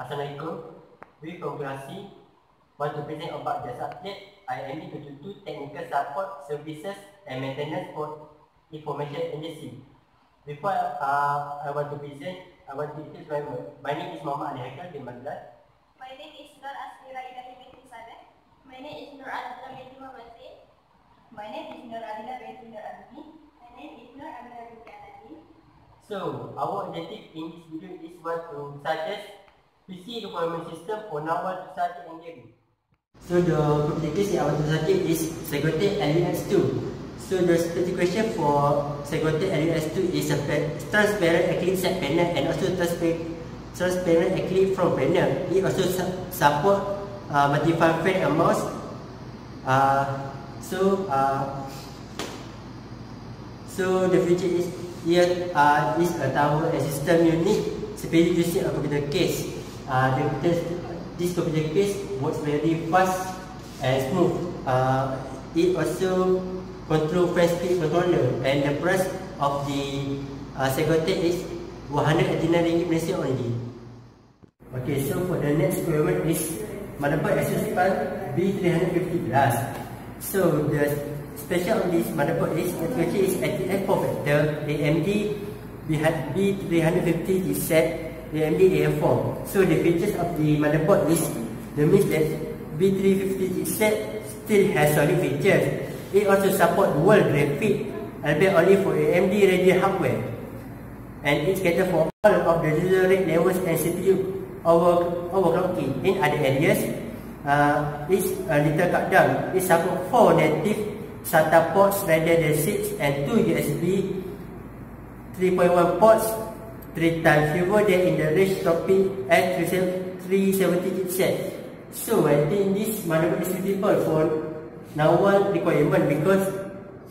Assalamualaikum. We from Kurasi want to present about the subject IMD 22 Technical Support Services and Maintenance for Information Agency. Before uh, I want to present, I want to introduce my, my name is Muhammad Ali Haikal bin Madlan. My name is Nur Asmira Ilahi binti Sadeh. My name is Nur Adila binti Muhammad Zain. My name is Nur Adila binti Nur. My name is Nur Amira binti Anadi. So, our objective in this video is want to suggest PC requirement system for Nawal to study and game. So the complication I want to study is Segway LUS2. So the specification for Segway LUS2 is a transparent acrylic side panel and also transparent acrylic front panel. It also su support uh, multi-function fan mouse. Uh, so uh, so the feature is here uh, is a tower and system unit specially using a computer case uh, the, this, this computer case works very fast and smooth. Uh, it also control fast speed controller and the price of the uh, Segotec is 189 ringgit Malaysia only. Okay, so for the next requirement is motherboard Asus PAL B350 Plus. So the special of this motherboard is actually is ATX 4 factor AMD B350 is set the MDA form. So the features of the motherboard is the means that B350 chipset still has solid features. It also support dual graphic, albeit only for AMD ready hardware. And it's cater for all of the user rate levels and CPU over overclocking. In other areas, uh, it's a little cut down. It support four native SATA ports rather than six and two USB 3.1 ports three times fewer than in the range topic at 370 chipset. So I think this motherboard is suitable for now one requirement because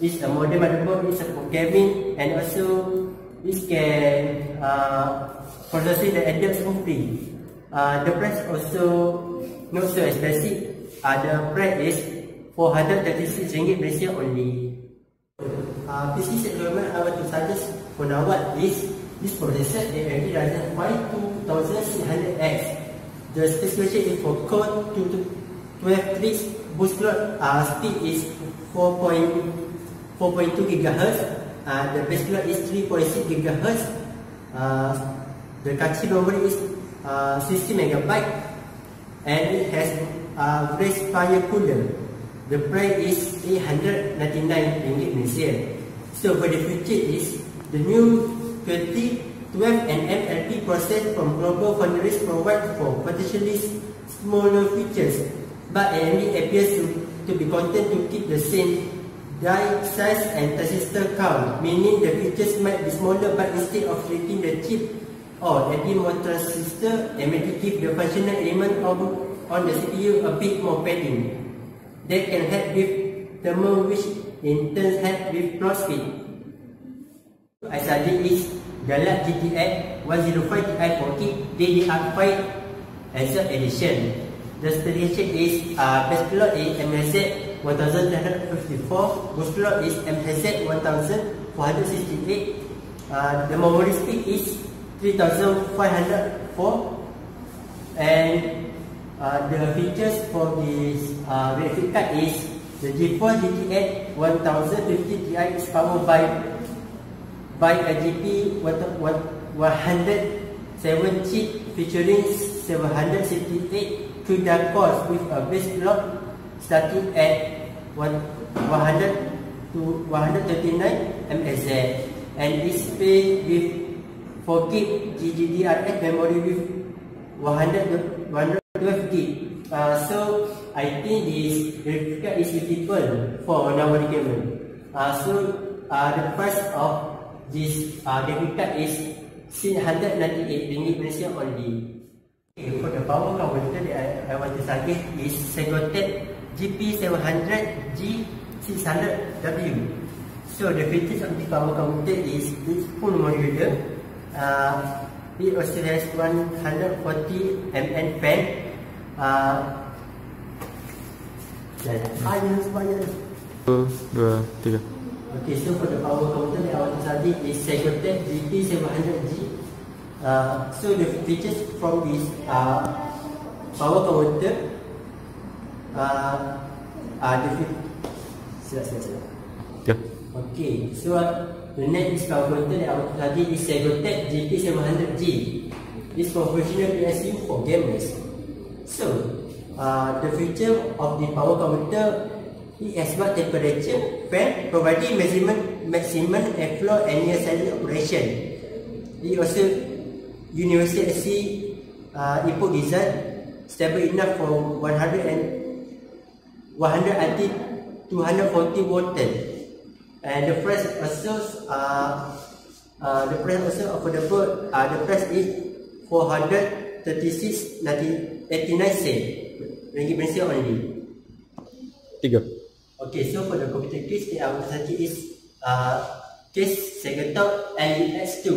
it's a modern motherboard, it's for gaming and also it can uh, process the added smoothly. Uh, the price also not so expensive. Uh, the price is 436 ringgit Malaysia only. Uh, PC set requirement I want to suggest for now what is This processor AMD Ryzen 5 2600X. The specification is for code 12 tricks boost clock uh, speed is 4.2 GHz. Uh, the base clock is 3.6 GHz. Uh, the cache memory is uh, 60 MB and it has a uh, raised fire cooler. The price is 899 ringgit Malaysia. So for the future is the new 20, 12 and MLP process from global foundries provide for potentially smaller features, but AMD appears to, to be content to keep the same die size and transistor count, meaning the features might be smaller but instead of treating the chip or adding more transistor, AMD keep the functional element of, on the CPU a bit more padding. That can help with thermal which in turn help with clock speed. I study is Galak GTX 105 Ti 4 kit DDR5 as a edition. The specification is uh, base clock is MSZ 1354, boost clock is MSZ 1468. Uh, the memory speed is 3504 and uh, the features for this uh, graphic card is the GeForce GTX 1050 Ti is powered by by a GP 107 chip featuring 768 CUDA cores with a base clock starting at 100 to 139 MHz and display with 4 gig GDDR8 memory with 100 112 gig. Uh, so I think this graphic is suitable for our requirement. Uh, so uh, the price of this uh, debit card is 698 ringgit Malaysia only. Okay, for the power converter that I, I want to suggest is Segotec GP700G600W. So the features of this power converter is this full modular. Uh, it also has 140 mN fan. Uh, dan ayah sebanyak. Dua, dua, tiga. Okay, so for the power counter that I want to study is Segotec GP700G Uh, so the features from this are power converter. Uh, uh, the sila, sila, sila. Tiga. Okay, so uh, the next power converter that I want to study is Segotech GT700G. It's professional PSU for gamers. So, uh, the feature of the power converter has smart temperature fan providing maximum maximum airflow and near silent operation. It also universal AC uh, input design stable enough for 100 and 100 until 240 voltage. And the price also uh, uh, the price also affordable. Uh, the price is 436 89 cent. Ringgit Malaysia only. Tiga. Okay, so for the computer case to study is uh, case Segatalk LUX2.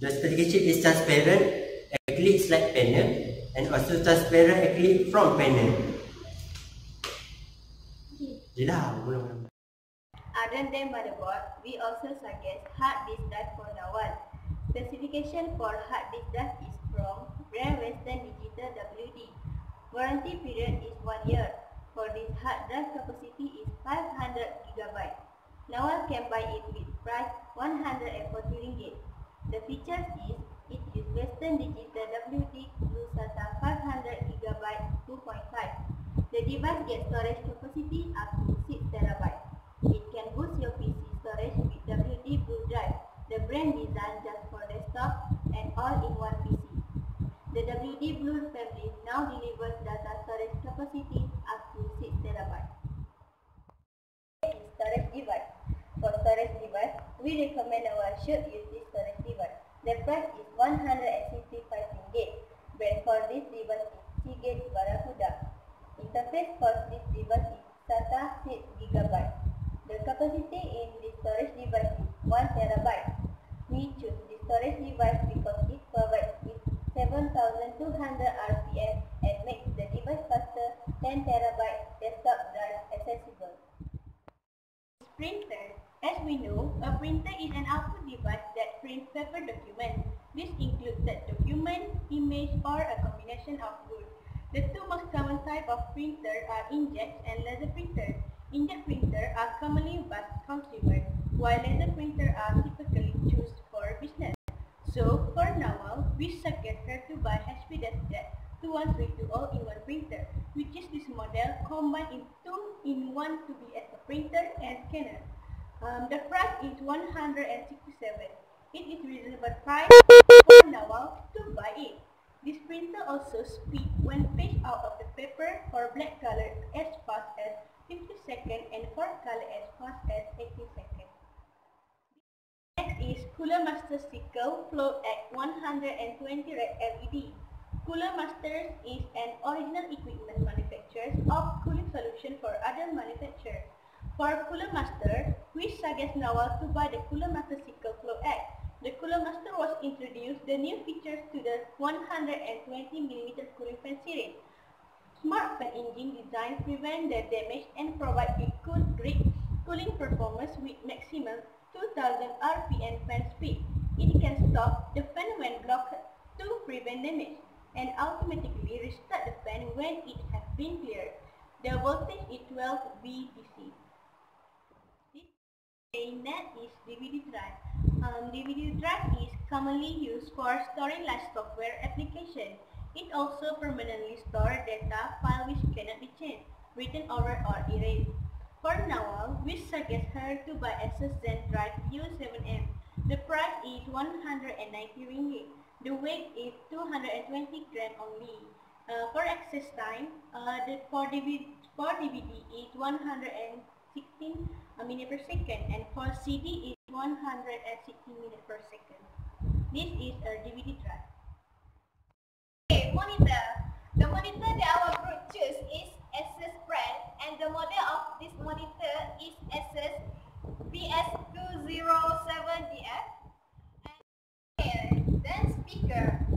The specification is transparent acrylic slide panel and also transparent acrylic front panel. Yelah, mula-mula. Other than motherboard, we also suggest hard disk drive for Nawal. Specification for hard disk drive is from Grand Western Digital WD. Warranty period is 1 year. For this hard drive capacity is 500 GB. Nawal can buy it with price 140 ringgit. The features is it is Western Digital WD SATA 500 GB 2.5. The device gets storage capacity up to 6 TB. It can boost your PC storage with WD Blue Drive, the brand designed just for desktop and all-in-one PC. The WD Blue family now delivers data storage capacity up to 6 TB. Storage device. For storage device, we recommend our should use this storage device. The price is 165 ringgit. Brand for this device is Seagate Barracuda. Interface for this device is SATA 6 GB. The capacity in this storage device is 1 TB. We choose this storage device because it provides with 7200 RPM and makes the device faster 10 TB desktop drive accessible. Printer. As we know, a printer is an output device that prints paper documents. This includes that document, image, or a combination of both. The two most common type of printer are inkjet and laser printers. Inkjet printer are commonly used consumer, while laser printer are typically used for business. So, for now, we suggest her to buy HP DeskJet 2132 all-in-one printer, which is this model combined in two in one to be as a printer and scanner. Um, the price is 167. It is reasonable price for now to buy it. This printer also speed when page out of the paper for black color as fast as 50 seconds and for color as fast as 80 seconds. Next is Cooler Master Sickle Float at 120 red LED. Cooler Masters is an original equipment manufacturer of cooling solution for other manufacturers. For Cooler Master, we suggest Nawal to buy the Cooler Master Sickle Flow X. The Cooler Master was introduced the new features to the 120mm cooling fan series. Smart fan engine design prevent the damage and provide a good grip cooling performance with maximum 2000 RPM fan speed. It can stop the fan when blocked to prevent damage and automatically restart the fan when it has been cleared. The voltage is 12 VDC. A net is DVD drive. Um, DVD drive is commonly used for storing large software application. It also permanently stores data file which cannot be changed, written over or erased. For now, we suggest her to buy Zen Drive U7M. The price is 190 ringgit. The weight is 220 gram only. Uh, for access time, uh, the for DVD, for DVD is 116 a minute per second and for CD is 160 minutes per second. This is a DVD drive. Okay, monitor. The monitor that our group choose is Asus brand and the model of this monitor is Asus PS207DF. Yeah.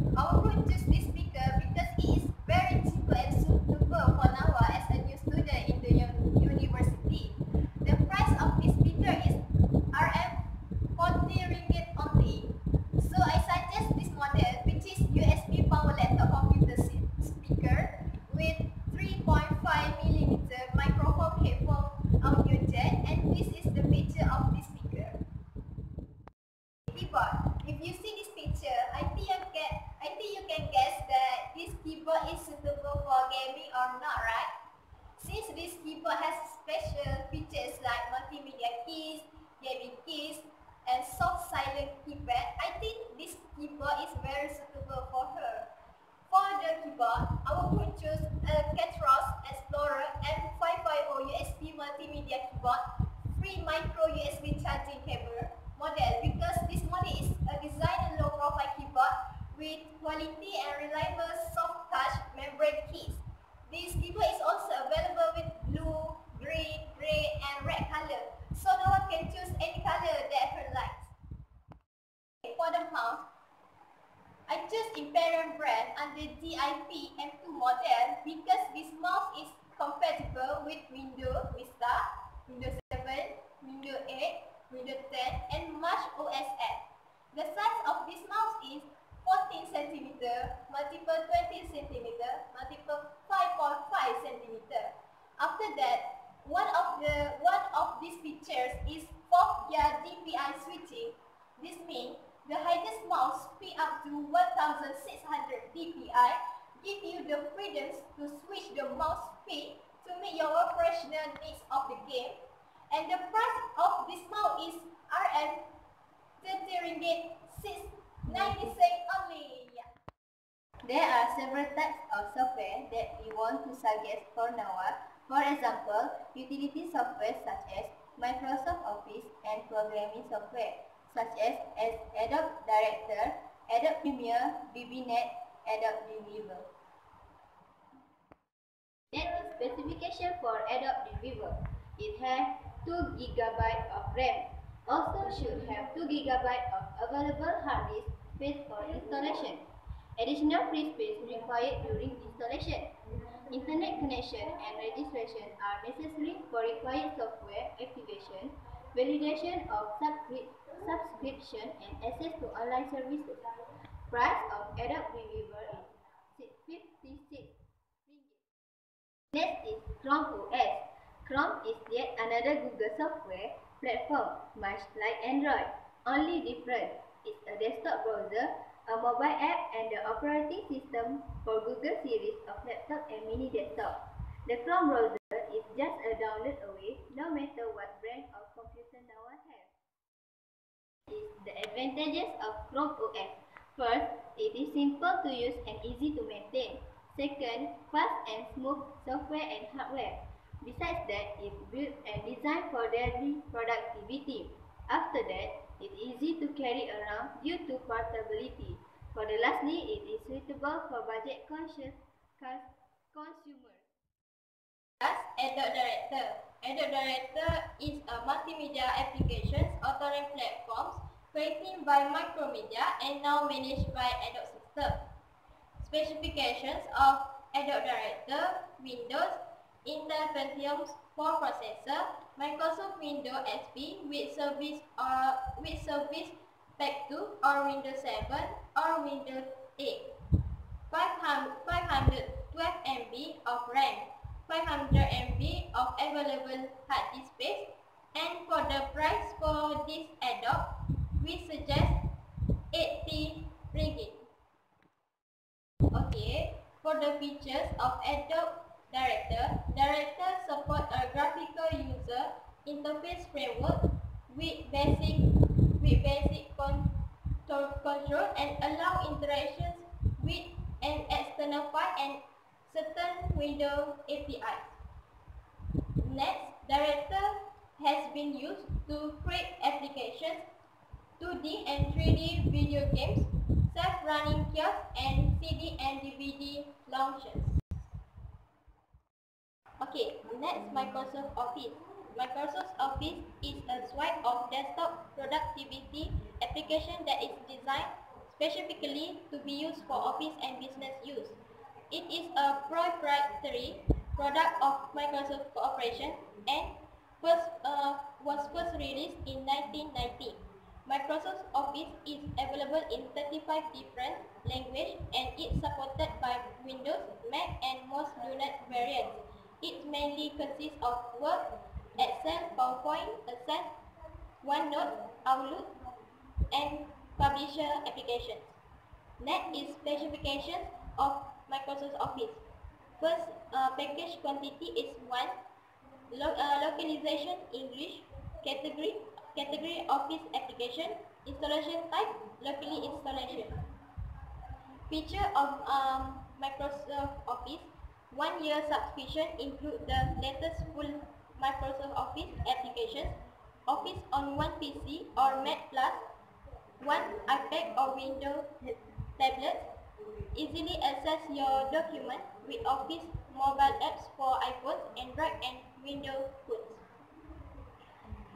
Keyboard is suitable for gaming or not, right? Since this keyboard has special features like multimedia keys, gaming keys, and soft silent keypad, I think this keyboard is very suitable for her. For the keyboard, I will choose a Ketros Explorer M550 USB multimedia keyboard, free micro USB charging cable model because this model is a design and low profile with quality and reliable soft touch membrane keys. This keyboard is also available with blue, green, grey and red color. So no one can choose any color that her likes. For the mouse, I choose Imperial brand under DIP M2 model because this mouse is compatible with Windows Vista, Windows 7, Windows 8, Windows 10 and much OS. The size of this mouse is 14 cm multiple 20 cm multiple 5.5 cm. After that, one of the one of these features is pop gear DPI switching. This means the highest mouse speed up to 1600 DPI give you the freedom to switch the mouse speed to meet your operational needs of the game. And the price of this mouse is RM 30 ringgit 6 96 only. There are several types of software that we want to suggest for now. For example, utility software such as Microsoft Office and programming software such as, as Adobe Director, Adobe Premiere, BBNet, Adobe Reader. There is specification for Adobe Reader. It has 2 GB of RAM. Also should have 2 GB of available hard disk space for installation. Additional free space required during installation. Internet connection and registration are necessary for required software activation, validation of subscription and access to online services. Price of Adobe Reaver is 56 ringgit. Next is Chrome OS. Chrome is yet another Google software platform, much like Android. Only different is a desktop browser, a mobile app, and the operating system for Google series of laptop and mini desktop. The Chrome browser is just a download away, no matter what brand of computer now has is the advantages of Chrome OS. First, it is simple to use and easy to maintain. Second, fast and smooth software and hardware. Besides that, it's built and designed for daily productivity. After that, it's easy to carry around due to portability. For the lastly, it is suitable for budget conscious consumers. As Adobe Director. Adobe Director is a multimedia applications authoring platforms created by Micromedia and now managed by Adobe System. Specifications of Adobe Director, Windows, Intel Pentium 4 processor, Microsoft Windows XP with service or with service Pack 2 or Windows 7 or Windows 8. 512 MB of RAM 500 MB of available hard disk space and for the price for this add-on we suggest 80 ringgit. Okay, for the features of Adobe Director, Director support a graphical user interface framework with basic with basic control and allow interactions with an external file and certain Windows APIs. Next, Director has been used to create applications, 2D and 3D video games, self-running kiosks, and CD and DVD launchers. Okay, next Microsoft Office. Microsoft Office is a suite of desktop productivity application that is designed specifically to be used for office and business use. It is a proprietary product of Microsoft Corporation and first, uh, was first released in 1990. Microsoft Office is available in 35 different languages and it's supported by Windows, Mac and most Linux variants. It mainly consists of Word, Excel, PowerPoint, Access, OneNote, Outlook and Publisher applications. Next is specifications of Microsoft Office. First, uh, package quantity is 1. Lo uh, localization English. Category category Office application. Installation type locally installation. Feature of um, Microsoft Office. One year subscription include the latest full Microsoft Office applications, Office on one PC or Mac Plus, one iPad or Windows tablet, easily access your document with Office mobile apps for iPhone, Android and Windows phones.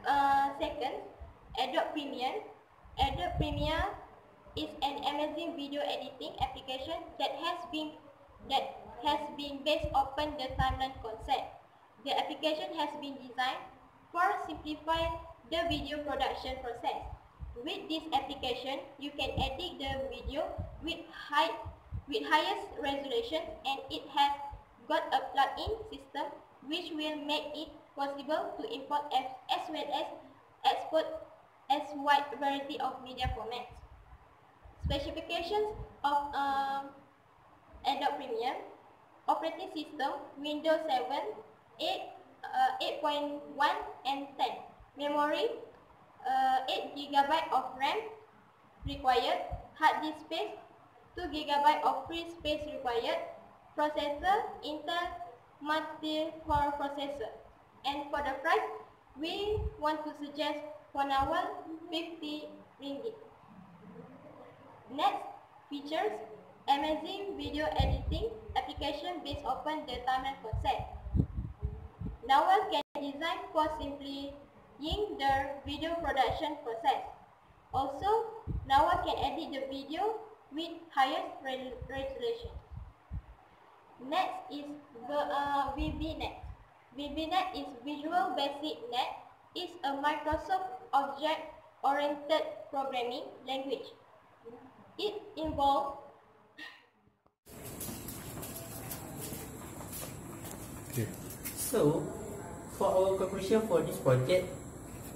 Uh, second, Adobe Premiere. Adobe Premiere is an amazing video editing application that has been that has been based upon the timeline concept. The application has been designed for simplify the video production process. With this application, you can edit the video with high with highest resolution and it has got a plug-in system which will make it possible to import as, as well as export as wide variety of media formats. Specifications of um, Adobe Premiere Operating System Windows 7 8, uh, 8.1 and 10 Memory uh, 8 GB of RAM required. Hard disk space 2 GB of free space required. Processor Intel multi-core processor. And for the price we want to suggest for now 50 ringgit. Next features amazing video editing application based upon the timeline concept. Nawal can design for simply in the video production process. Also, Nawal can edit the video with highest resolution. Next is uh, VBNet. VBNet is Visual Basic Net. It's a Microsoft Object-Oriented Programming Language. It involves So, for our conclusion for this project,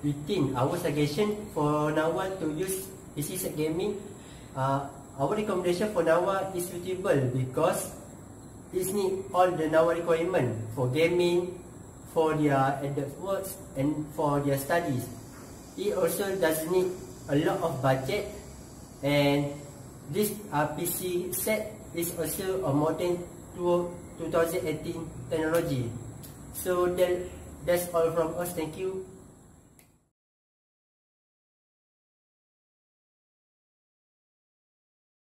we think our suggestion for Nawa to use PC gaming, uh, our recommendation for Nawa is suitable because it need all the Nawa requirement for gaming, for their adult works and for their studies. It also does need a lot of budget and this uh, PC set is also a modern 2018 technology. So that, that's all from us. Thank you.